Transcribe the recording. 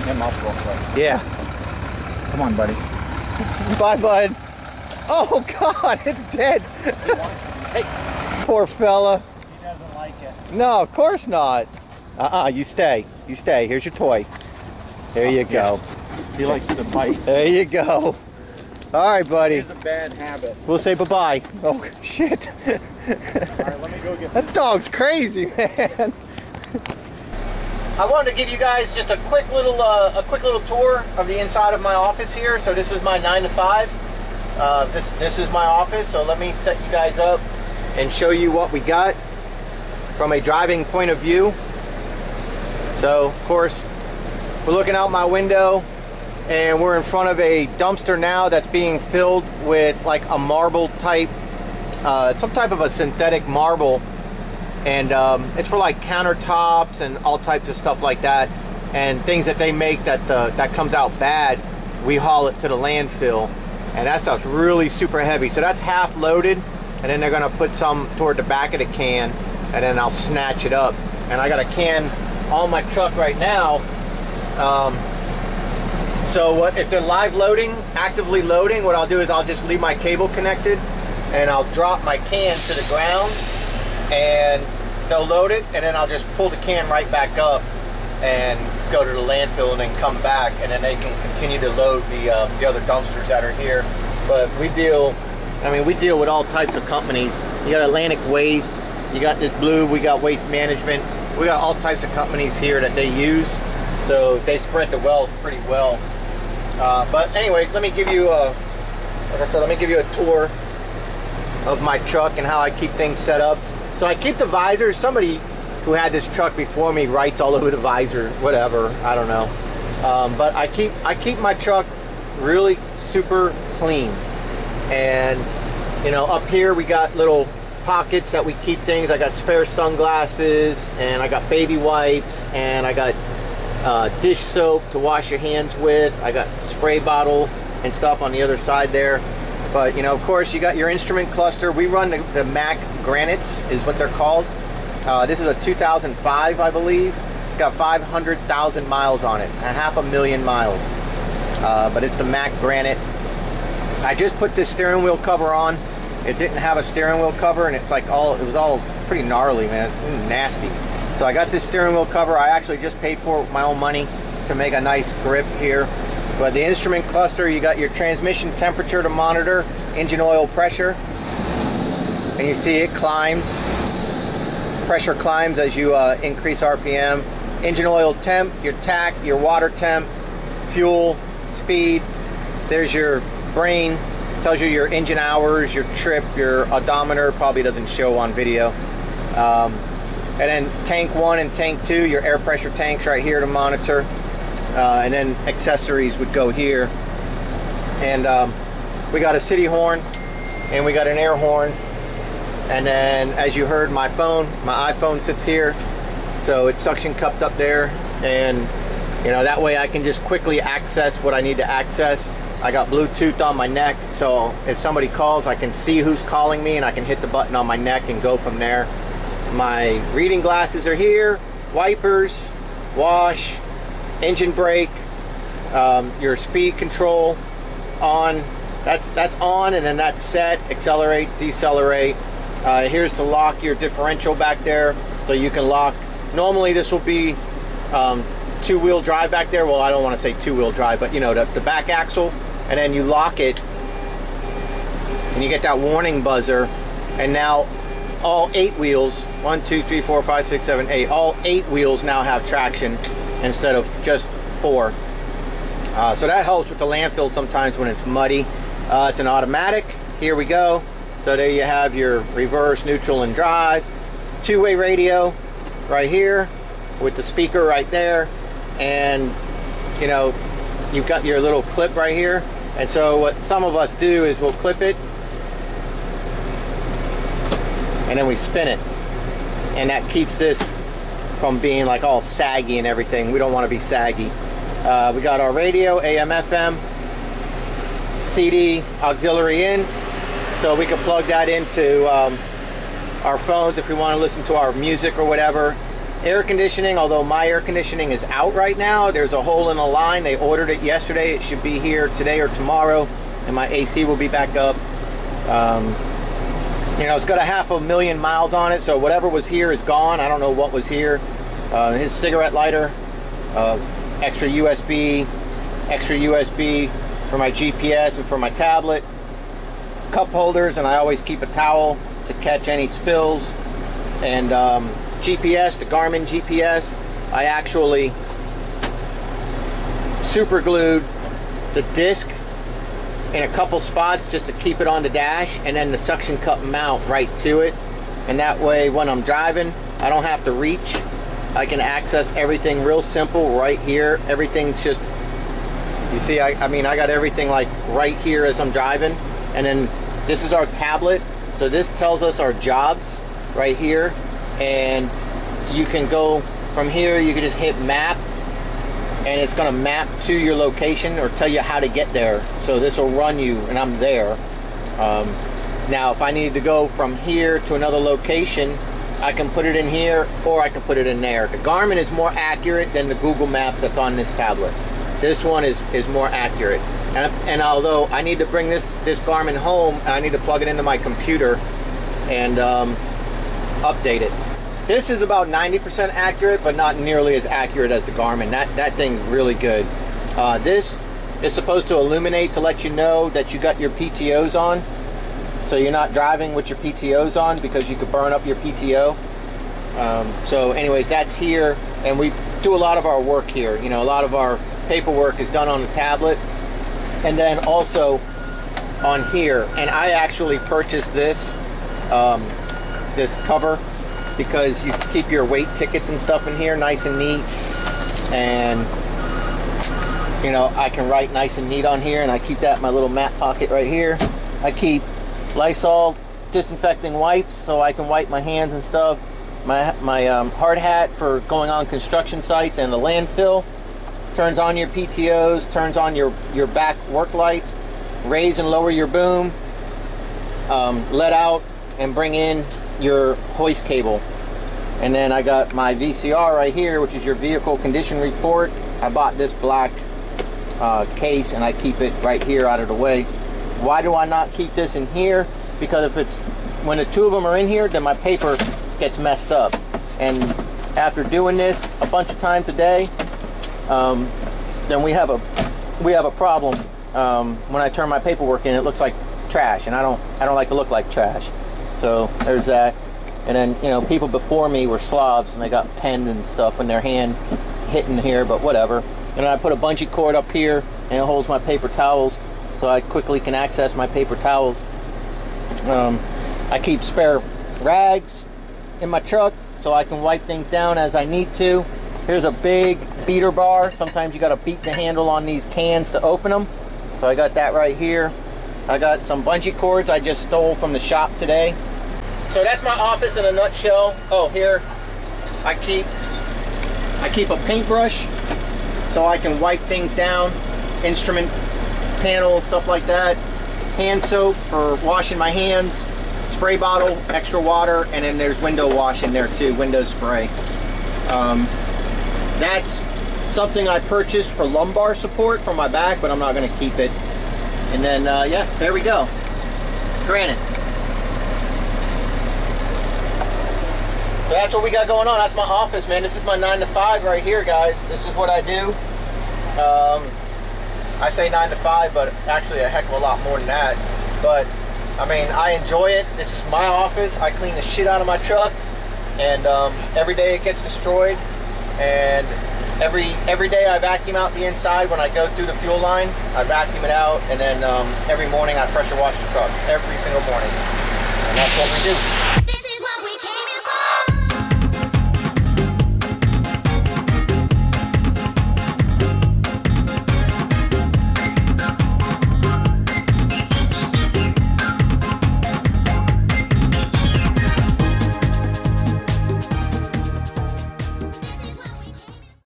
him up real quick. Yeah. Come on, buddy. Bye, bud. Oh, God, it's dead. Hey, poor fella. He doesn't like it. No, of course not. Uh-uh, you stay. You stay. Here's your toy. There you go. He likes to bite. There you go. All right, buddy. It's a bad habit. We'll say bye-bye. Oh, shit. All right, let me go get. That dog's crazy, man. I wanted to give you guys just a quick little uh, a quick little tour of the inside of my office here. So this is my nine to five. Uh, this this is my office. So let me set you guys up and show you what we got from a driving point of view. So of course we're looking out my window and we're in front of a dumpster now that's being filled with like a marble type, uh, some type of a synthetic marble and um, it's for like countertops and all types of stuff like that. And things that they make that the, that comes out bad we haul it to the landfill. And that stuff's really super heavy. So that's half loaded and then they're gonna put some toward the back of the can and then I'll snatch it up. And I got a can on my truck right now um, so what if they're live loading actively loading what I'll do is I'll just leave my cable connected and I'll drop my can to the ground and they'll load it and then I'll just pull the can right back up and go to the landfill and then come back and then they can continue to load the uh, the other dumpsters that are here. But we deal I mean we deal with all types of companies. You got Atlantic Waste you got this blue we got waste management. We got all types of companies here that they use so they spread the wealth pretty well. Uh, but anyways let me give you a like I said let me give you a tour of my truck and how I keep things set up so I keep the visors. Somebody who had this truck before me writes all over the visor, whatever. I don't know. Um, but I keep I keep my truck really super clean. And you know, up here we got little pockets that we keep things. I got spare sunglasses, and I got baby wipes, and I got uh, dish soap to wash your hands with. I got spray bottle and stuff on the other side there. But you know, of course, you got your instrument cluster. We run the, the Mack Granites, is what they're called. Uh, this is a 2005, I believe. It's got 500,000 miles on it, a half a million miles. Uh, but it's the Mack Granite. I just put this steering wheel cover on. It didn't have a steering wheel cover, and it's like all it was all pretty gnarly, man, Ooh, nasty. So I got this steering wheel cover. I actually just paid for it with my own money to make a nice grip here. But the instrument cluster, you got your transmission temperature to monitor, engine oil pressure, and you see it climbs. Pressure climbs as you uh, increase RPM. Engine oil temp, your tach, your water temp, fuel, speed. There's your brain, tells you your engine hours, your trip, your odometer, probably doesn't show on video. Um, and then tank one and tank two, your air pressure tanks right here to monitor uh, and then accessories would go here. And um, we got a city horn and we got an air horn. And then as you heard my phone my iPhone sits here. So it's suction cupped up there. And you know that way I can just quickly access what I need to access. I got Bluetooth on my neck so if somebody calls I can see who's calling me and I can hit the button on my neck and go from there. My reading glasses are here. Wipers wash engine brake, um, your speed control on. That's that's on, and then that's set. Accelerate, decelerate. Uh, here's to lock your differential back there, so you can lock. Normally, this will be um, two-wheel drive back there. Well, I don't want to say two-wheel drive, but you know the, the back axle, and then you lock it, and you get that warning buzzer, and now all eight wheels one two three four five six seven eight all eight wheels now have traction instead of just four. Uh, so that helps with the landfill sometimes when it's muddy. Uh, it's an automatic. Here we go. So there you have your reverse, neutral, and drive. Two-way radio right here with the speaker right there. And, you know, you've got your little clip right here. And so what some of us do is we'll clip it and then we spin it. And that keeps this from being like all saggy and everything. We don't want to be saggy. Uh, we got our radio, AM, FM, CD, auxiliary in, so we can plug that into um, our phones if we want to listen to our music or whatever. air conditioning, although my air conditioning is out right now, there's a hole in the line. They ordered it yesterday. It should be here today or tomorrow, and my AC will be back up. Um, you know, it's got a half a million miles on it, so whatever was here is gone. I don't know what was here. Uh, his cigarette lighter, uh, extra USB, extra USB for my GPS and for my tablet, cup holders, and I always keep a towel to catch any spills, and um, GPS, the Garmin GPS, I actually super glued the disc in a couple spots just to keep it on the dash and then the suction cup mount right to it. And that way when I'm driving I don't have to reach. I can access everything real simple right here. Everything's just you see I, I mean I got everything like right here as I'm driving. And then this is our tablet. So this tells us our jobs right here. And you can go from here you can just hit map and it's going to map to your location or tell you how to get there. So this will run you and I'm there. Um, now if I need to go from here to another location I can put it in here or I can put it in there. The Garmin is more accurate than the Google Maps that's on this tablet. This one is is more accurate. And, and although I need to bring this this Garmin home I need to plug it into my computer and um, update it this is about 90% accurate, but not nearly as accurate as the Garmin. That, that thing's really good. Uh, this is supposed to illuminate to let you know that you got your PTOs on. So you're not driving with your PTOs on because you could burn up your PTO. Um, so anyways, that's here. And we do a lot of our work here. You know, a lot of our paperwork is done on the tablet. And then also on here. And I actually purchased this, um, this cover because you keep your weight tickets and stuff in here nice and neat. And you know I can write nice and neat on here and I keep that in my little mat pocket right here. I keep Lysol disinfecting wipes so I can wipe my hands and stuff. My my um, hard hat for going on construction sites and the landfill. Turns on your PTOs turns on your your back work lights raise and lower your boom um, let out and bring in your hoist cable. And then I got my VCR right here, which is your vehicle condition report. I bought this black uh, case and I keep it right here out of the way. Why do I not keep this in here? Because if it's, when the two of them are in here, then my paper gets messed up. And after doing this a bunch of times a day, um, then we have a, we have a problem. Um, when I turn my paperwork in, it looks like trash and I don't, I don't like to look like trash. So there's that. And then, you know, people before me were slobs and they got pens and stuff in their hand hitting here, but whatever. And I put a bungee cord up here and it holds my paper towels so I quickly can access my paper towels. Um, I keep spare rags in my truck so I can wipe things down as I need to. Here's a big beater bar. Sometimes you got to beat the handle on these cans to open them. So I got that right here. I got some bungee cords I just stole from the shop today. So that's my office in a nutshell. Oh, here I keep I keep a paintbrush so I can wipe things down, instrument panel, stuff like that. Hand soap for washing my hands, spray bottle, extra water, and then there's window wash in there too, window spray. Um, that's something I purchased for lumbar support for my back, but I'm not going to keep it. And then, uh, yeah, there we go. Granite. That's what we got going on. That's my office, man. This is my 9 to 5 right here, guys. This is what I do. Um, I say 9 to 5, but actually a heck of a lot more than that. But, I mean, I enjoy it. This is my office. I clean the shit out of my truck. And um, every day it gets destroyed. And every every day I vacuum out the inside when I go through the fuel line. I vacuum it out. And then um, every morning I pressure wash the truck. Every single morning. And that's what we do.